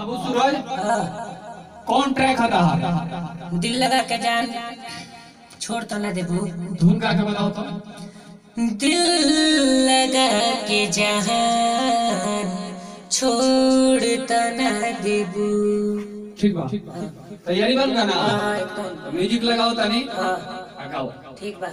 अब सूरज हाँ, कौन ट्रैक हटा? रहा दिल लगा के जान छोड़ तो ना देबू धुन गा के बताओ तो। दिल लगा के जहान छोड़ तो ना देबू ठीक बा। तैयारी बन गाना हाँ, म्यूज़िक लगाओ तानी हाँ, लगाओ ठीक बा।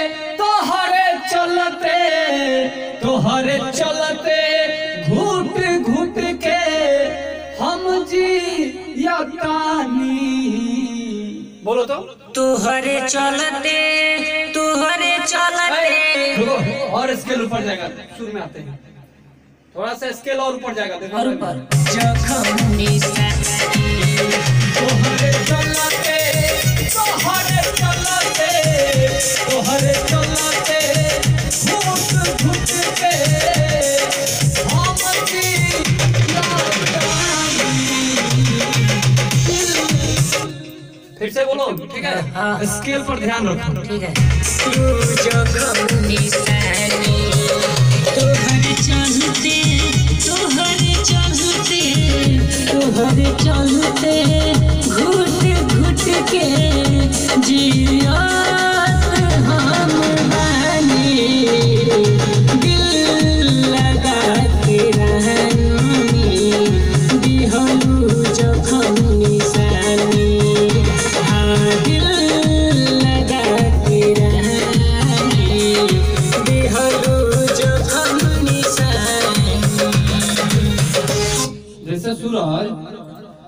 बोलो तो। तुहरे चलते तुहरे चलते। और स्केल ऊपर जाएगा। शुरू में आते हैं। थोड़ा सा स्केल और ऊपर जाएगा देखो। और ऊपर। ठीक है। स्केल पर ध्यान रखो। ठीक है। तू तोहर तोहर तोहर जैसे सूरज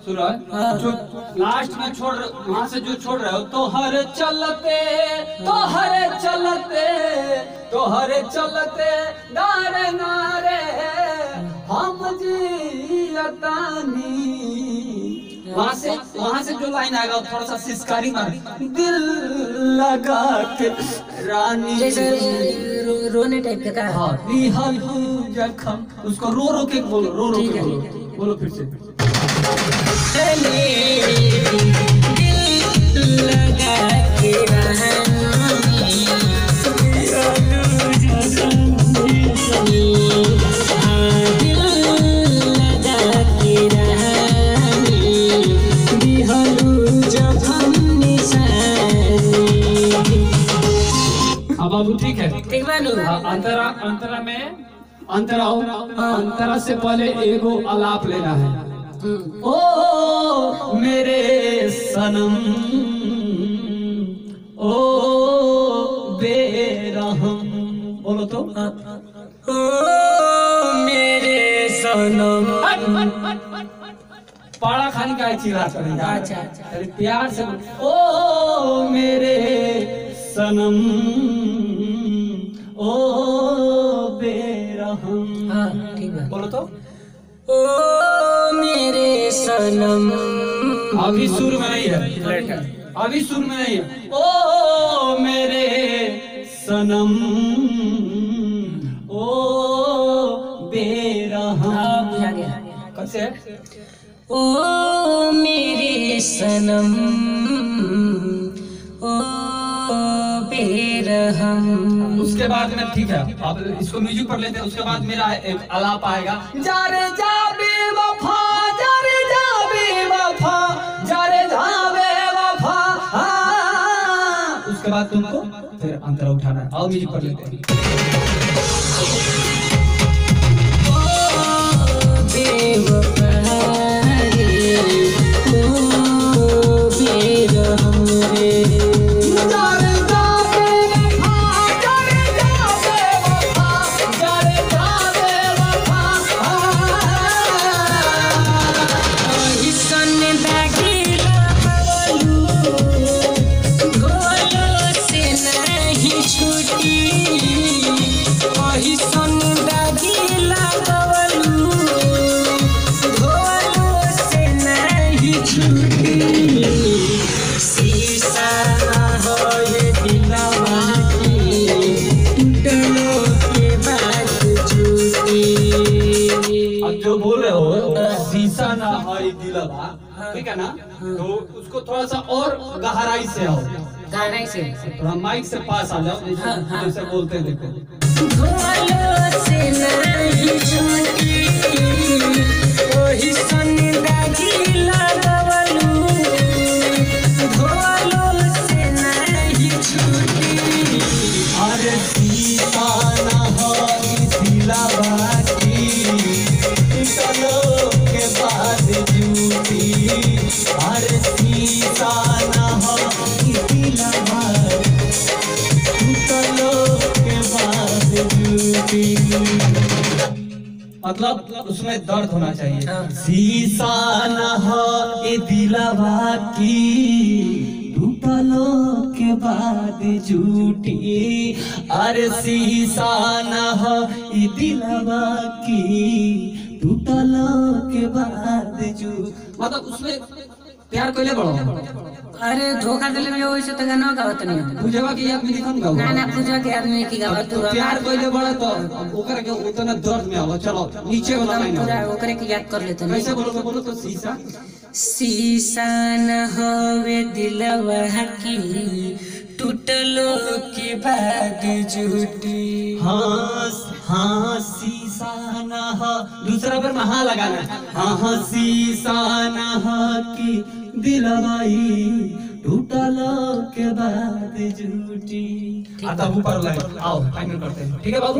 सूरज हाँ। जो लास्ट में छोड़ वहाँ से जो छोड़ रहे हो तो हर चलते तो हर चलते तो हर चलते नारे नारे हम जियतानी। वहाँ से वहाँ से जो लाइन आएगा थोड़ा सा सिस्कारी मार। दिल लगा के रानी। जैसे रो, रोने टाइप का हाँ। जखम उसको रो रो के बोलो रो रो के बोलो। बोलो फिर से। हाँ बाबू ठीक है। ठीक हाँ, अंतरा अंतरा में अंतरा हो अंतरा से पहले एगो अलाप लेना है। ओ मेरे सनम ओ बेरहम बोलो तो। ओ मेरे सनम। पाड़ा खानी का चिल्ला करेगा अच्छा, अच्छा। अरे प्यार से ओ मेरे सनम ओ हाँ ठीक बोलो तो। ओ मेरे सनम। अभी सुर में नहीं है। अभी सुर में नहीं है। ओ मेरे सनम। ओ हाँ बेरहम कैसे है? ओ मेरे सनम। उसके बाद में ठीक है अब इसको म्यूज़िक पर लेते हैं, उसके बाद मेरा एक आलाप आएगा। जारे जाबे वफा, जारे जाबे वफा, जारे वफा। उसके बाद तुमको फिर अंतरा उठाना है। आओ म्यूज़िक पर लेते हैं। ठीक है ना? तो उसको थोड़ा सा और गहराई से आओ। गहराई से। थोड़ा माइक से पास आ जाओ जैसे जैसे बोलते हैं देखो। मतलब उसमें दर्द होना चाहिए। शीशा न हो की के बाद झूठी अरे शीशा न हो की टूटलो के बाद झूठ मतलब उसमें प्यार कोइले बड़ो अरे धोखा दिले में वैसे तो गाना गावत नहीं बुझवा की आदमी लिखन गाओ ना ना पूजा के आदमी की गावत तो। प्यार कोइले बड़ा तो ओकरा के उतना दर्द में आवो। चलो नीचे वाला लाइन पूरा। ओकरे के याद कर लेते नहीं कैसे बोलो बोलो तो शीशा शीशा न होवे दिलवा की टूटलो के बाद झूठी। हाँ हाँ शीशा न दूसरा पर महा लगाना है। शीशा न कि दिलवाई टूटल के बाद झूठी। आता ऊपर लाइन। आओ फाइनल करते हैं। ठीक है बाबू?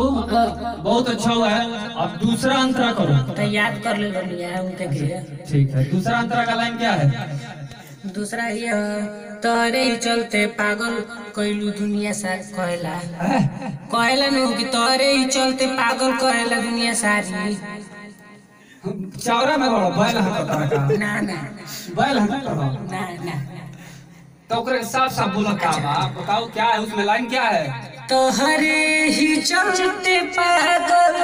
बाबू बहुत अच्छा हुआ है अब दूसरा अंतरा करो। तो याद कर ले उनके के ठीक है दूसरा अंतरा का लाइन क्या है? दूसरा ये तोरे चलते पागल कैलू दुनिया सा कहला कहला नु कि तोरे ही चलते पागल कहला दुनिया सारी। चावरा में बड़ो बैल हाथ का ना ना। बैल हाथ करो ना ना। तो साफ़ साफ़ बोलो क्या बताओ क्या है उसमें लाइन क्या है? तोहरे ही चलते पागल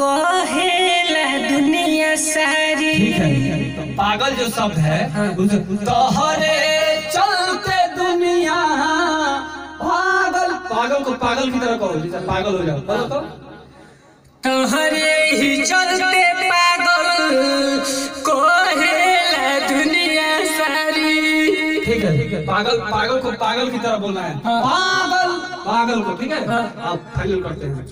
कहेला दुनिया सारी। ठीक है तो पागल जो शब्द है उस- तोहरे चलते दुनिया। पागल पागल को पागल की तरह कहो जैसे पागल हो जाओ। बोलो तो। तोहरे ही चलते पागल कहेला दुनिया सारी। ठीक है ठीक है। पागल पागल को पागल की तरह बोलना है। पागल पागल को ठीक है? आप फाइनल करते हैं।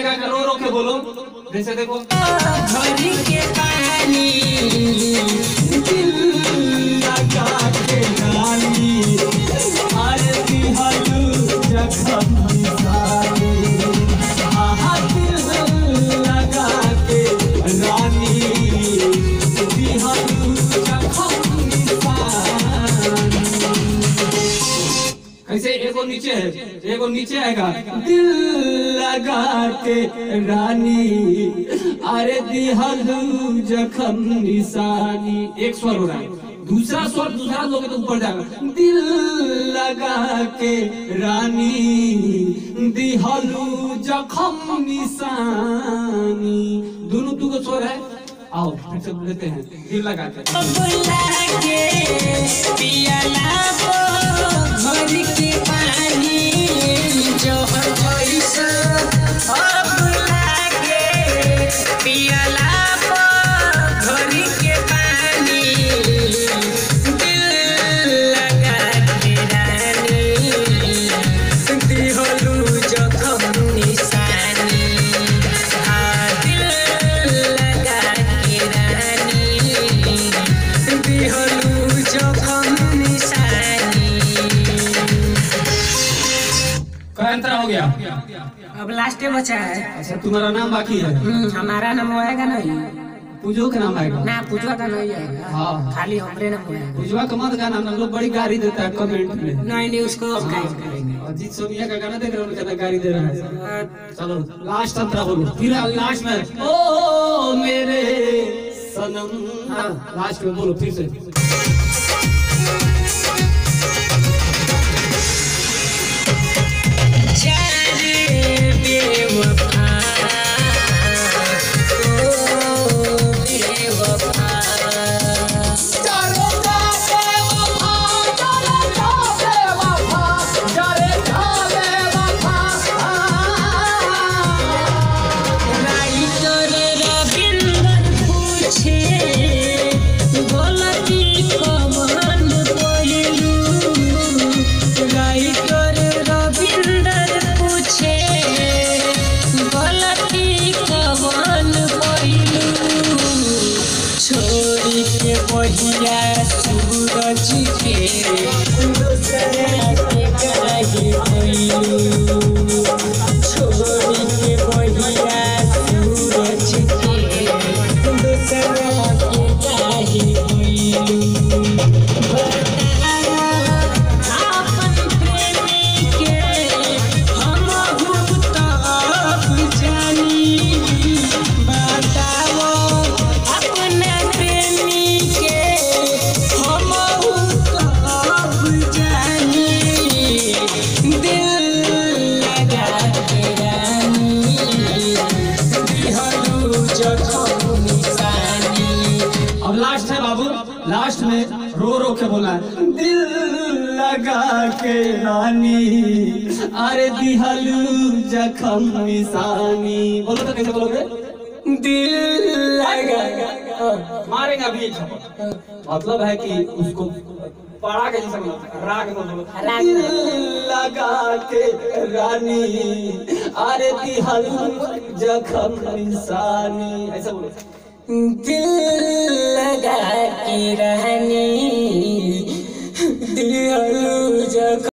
दिल लगा रो रो के बोलो। जैसे देखो। के के नीचे है एगो नीचे आएगा। दिल लगा के रानी, अरे दिहलू जखम निशानी। एक स्वर हो रहा है। दूसरा स्वर, दूसरा लोगे तो ऊपर जाएगा। दिल लगा के रानी, दिहलू जखम निशानी। दोनों दो स्वर है। आओ, फिर से लेते हैं, दिल लगा के बुला के पियला को घड़ी अब बचा है। अच्छा तुम्हारा नाम बाकी है? हम्म, हमारा नाम आएगा नहीं। पूजो का नाम आएगा। ना पूजवा का नहीं आएगा हाँ। खाली हमरे नाम आएगा पूजवा का मत गाना हम लोग बड़ी गाड़ी देता है कमेंट में। नहीं नहीं उसको करेंगे। अजीत सोनिया का गाना देख रहे हो कितना गाड़ी दे रहा है। चलो लास्ट अंतरा बोलो। फिर लास्ट में। ओ मेरे सनम। हाँ। लास्ट में बोलो फिर से। my के बहिया सूरज के जखम निशानी बोलो तो कैसे बोलोगे? दिल लगा। मारेंगे अभी एक मतलब है कि उसको पढ़ा के जैसे बोलो राग। दिल लगा के रानी। अरे दिहलू जखम निशानी ऐसा बोलो। दिल लगा के रहनी दिल जग